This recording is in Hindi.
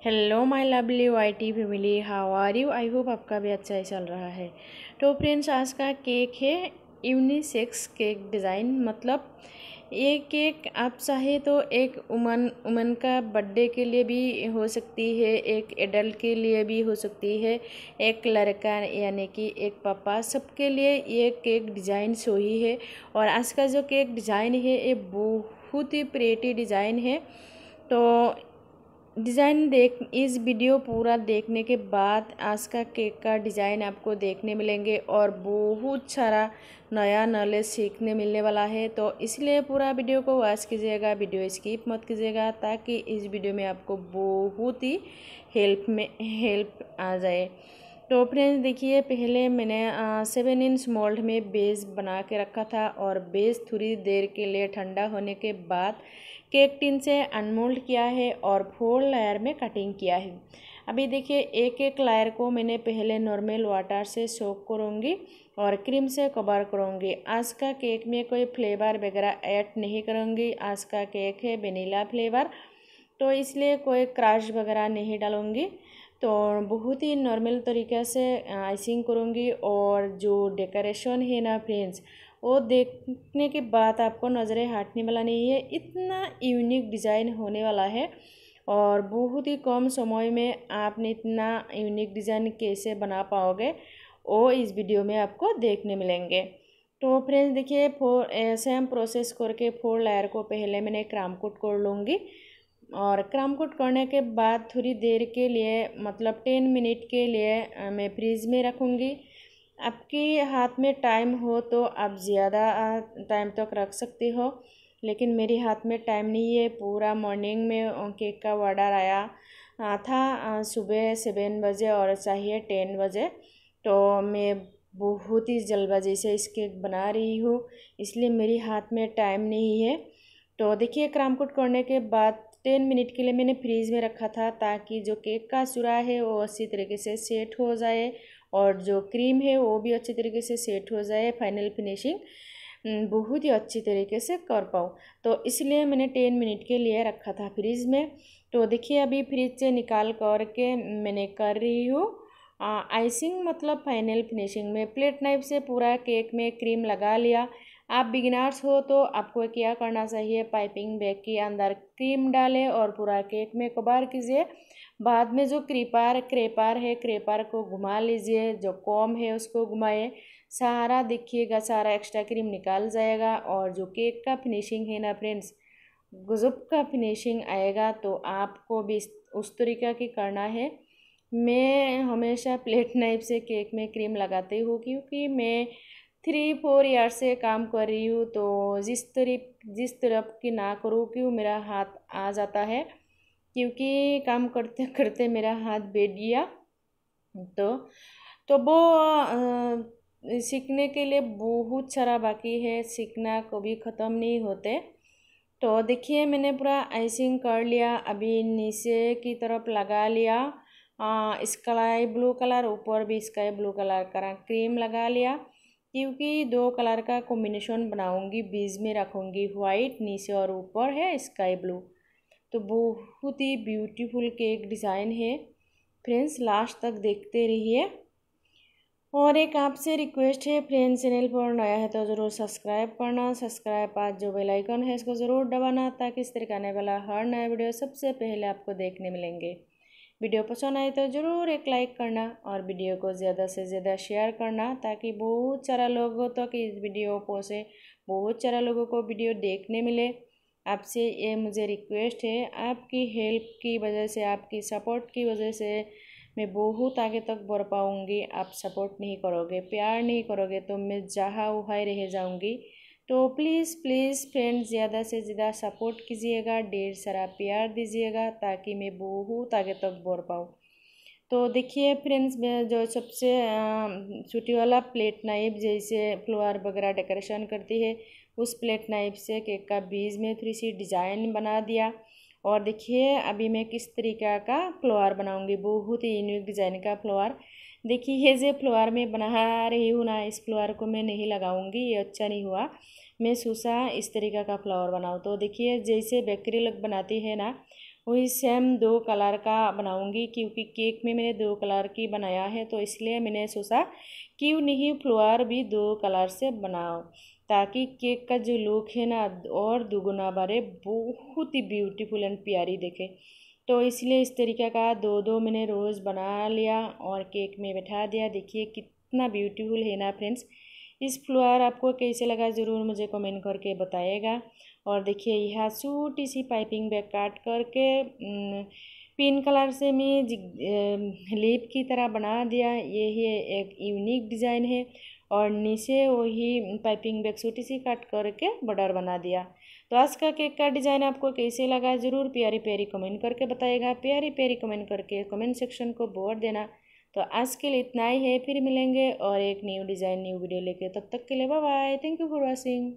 Hello my lovely Y T family how are you I hope आपका भी अच्छा ही चल रहा है। तो फ्रेंड्स आज का केक है यूनिसेक्स केक डिज़ाइन मतलब ये केक आप चाहे तो एक उमन उमन का बर्थडे के लिए भी हो सकती है, एक एडल्ट के लिए भी हो सकती है, एक लड़का यानी कि एक पापा सबके लिए ये केक डिज़ाइन सही है और आज का जो केक डिज़ाइन है, ये बहुत ही प्रेटी डिज़ाइन है। तो डिज़ाइन देख, इस वीडियो पूरा देखने के बाद आज का केक का डिज़ाइन आपको देखने मिलेंगे और बहुत सारा नया नॉलेज सीखने मिलने वाला है। तो इसलिए पूरा वीडियो को वॉच कीजिएगा, वीडियो स्किप मत कीजिएगा ताकि इस वीडियो में आपको बहुत ही हेल्प में, हेल्प आ जाए। तो फ्रेंड्स देखिए, पहले मैंने सेवन इंच मोल्ड में बेस बना के रखा था और बेस थोड़ी देर के लिए ठंडा होने के बाद केक टिन से अनमोल्ड किया है और फोर लेयर में कटिंग किया है। अभी देखिए, एक एक लेयर को मैंने पहले नॉर्मल वाटर से सोक करूँगी और क्रीम से कवर करूँगी। आज का केक में कोई फ्लेवर वगैरह ऐड नहीं करूँगी। आज का केक है वेनीला फ्लेवर तो इसलिए कोई क्रश वगैरह नहीं डालूँगी। तो बहुत ही नॉर्मल तरीके से आइसिंग करूँगी और जो डेकोरेशन है ना फ्रेंड्स वो देखने के बाद आपको नज़रें हटने वाला नहीं है। इतना यूनिक डिज़ाइन होने वाला है और बहुत ही कम समय में आपने इतना यूनिक डिज़ाइन कैसे बना पाओगे, वो इस वीडियो में आपको देखने मिलेंगे। तो फ्रेंड्स देखिए फोर सेम प्रोसेस करके फोर लेयर को पहले मैंने क्राम कोट कर लूँगी। और क्रम कोट करने के बाद थोड़ी देर के लिए मतलब टेन मिनट के लिए मैं फ्रीज में रखूँगी। आपके हाथ में टाइम हो तो आप ज़्यादा टाइम तक रख सकते हो, लेकिन मेरे हाथ में टाइम नहीं है। पूरा मॉर्निंग में केक का ऑर्डर आया था सुबह सेवन बजे और चाहिए टेन बजे। तो मैं बहुत ही जल्दबाजी से इस केक बना रही हूँ, इसलिए मेरे हाथ में टाइम नहीं है। तो देखिए, क्राम कुट करने के बाद टेन मिनट के लिए मैंने फ्रीज में रखा था ताकि जो केक का चूड़ा है वो अच्छी तरीके से सेट हो जाए और जो क्रीम है वो भी अच्छी तरीके से सेट हो जाए, फाइनल फिनिशिंग बहुत ही अच्छी तरीके से कर पाऊँ। तो इसलिए मैंने टेन मिनट के लिए रखा था फ्रिज में। तो देखिए अभी फ्रिज से निकाल कर के मैंने कर रही हूँ। आइसिंग मतलब फाइनल फिनिशिंग में प्लेट नाइफ से पूरा केक में क्रीम लगा लिया। आप बिगिनर्स हो तो आपको क्या करना चाहिए? पाइपिंग बैग के अंदर क्रीम डालें और पूरा केक में कबार कीजिए। बाद में जो क्रीपार, क्रेपार है, क्रेपार को घुमा लीजिए, जो कॉम है उसको घुमाए। सारा देखिएगा, सारा एक्स्ट्रा क्रीम निकाल जाएगा और जो केक का फिनिशिंग है ना फ्रेंड्स, गजब का फिनिशिंग आएगा तो आपको भी उस तरीका की करना है। मैं हमेशा प्लेट नाइफ से केक में क्रीम लगाती हूँ क्योंकि मैं थ्री फोर ईयर से काम कर रही हूँ तो जिस तरह जिस तरफ़ की ना करूँ, क्यों मेरा हाथ आ जाता है? क्योंकि काम करते करते मेरा हाथ बैठ गया। तो तो वो सीखने के लिए बहुत सारा बाकी है, सीखना कभी ख़त्म नहीं होते। तो देखिए, मैंने पूरा आइसिंग कर लिया, अभी नीचे की तरफ़ लगा लिया स्काई ब्लू कलर ऊपर भी स्काई ब्लू कलर का क्रीम लगा लिया। क्योंकि दो कलर का कॉम्बिनेशन बनाऊँगी बीज में रखूँगी वाइट नीचे और ऊपर है स्काई ब्लू तो बहुत ही ब्यूटीफुल केक डिज़ाइन है। फ्रेंड्स लास्ट तक देखते रहिए। और एक आपसे रिक्वेस्ट है फ्रेंड्स चैनल पर नया है तो ज़रूर सब्सक्राइब करना। सब्सक्राइब आज जो बेल आइकन है, इसको ज़रूर दबाना ताकि इस तरह का आने वाला हर नया वीडियो सबसे पहले आपको देखने मिलेंगे। वीडियो पसंद आए तो ज़रूर एक लाइक करना और वीडियो को ज़्यादा से ज़्यादा शेयर करना ताकि बहुत सारा लोगों तक तो इस वीडियो से बहुत सारा लोगों को वीडियो देखने मिले। आपसे ये मुझे रिक्वेस्ट है, आपकी हेल्प की वजह से, आपकी सपोर्ट की वजह से मैं बहुत आगे तक बढ़ पाऊँगी। आप सपोर्ट नहीं करोगे, प्यार नहीं करोगे तो मैं जहाँ वहाँ रह जाऊँगी। तो प्लीज़ प्लीज़ फ्रेंड्स ज़्यादा से ज़्यादा सपोर्ट कीजिएगा, ढेर सारा प्यार दीजिएगा, ताकि मैं बहुत आगे तक तो बढ़ पाऊँ। तो देखिए फ्रेंड्स जो सबसे छोटी वाला प्लेट नाइफ जैसे फ्लोर वगैरह डेकोरेशन करती है, उस प्लेट नाइफ से केक का बीज में थोड़ी सी डिज़ाइन बना दिया। और देखिए अभी मैं किस तरीका का फ्लोर बनाऊँगी, बहुत ही यूनिक डिज़ाइन का फ्लोर देखिए, ये जो फ्लोर में बना रही हूँ ना, इस फ्लोर को मैं नहीं लगाऊँगी, ये अच्छा नहीं हुआ। मैं सूसा इस तरीका का फ्लावर बनाऊँ। तो देखिए, जैसे बेकरी लोग बनाती है ना, वही सेम दो कलर का बनाऊँगी, क्योंकि केक में मैंने दो कलर की बनाया है तो इसलिए मैंने सोचा क्यों नहीं फ्लोर भी दो कलर से बनाओ ताकि केक का जो लुक है ना, और दुगुना बारे बहुत ही ब्यूटीफुल एंड प्यारी दिखे। तो इसलिए इस तरीके का दो दो मैंने रोज़ बना लिया और केक में बैठा दिया। देखिए कितना ब्यूटीफुल है ना फ्रेंड्स। इस फ्लोर आपको कैसे लगा ज़रूर मुझे कमेंट करके बताएगा और देखिए यह छोटी सी पाइपिंग बैग काट करके पिन कलर से मैं लेप की तरह बना दिया। ये ही एक यूनिक डिज़ाइन है। और नीचे वही पाइपिंग बैग छोटी सी काट करके बॉर्डर बना दिया। तो आज का केक का डिज़ाइन आपको कैसे लगा ज़रूर प्यारी प्यारी कमेंट करके बताएगा। प्यारी प्यारी कमेंट करके कमेंट सेक्शन को बोर्ड देना। तो आज के लिए इतना ही है, फिर मिलेंगे और एक न्यू डिज़ाइन न्यू वीडियो लेके। तब तक के लिए bye bye thank you for watching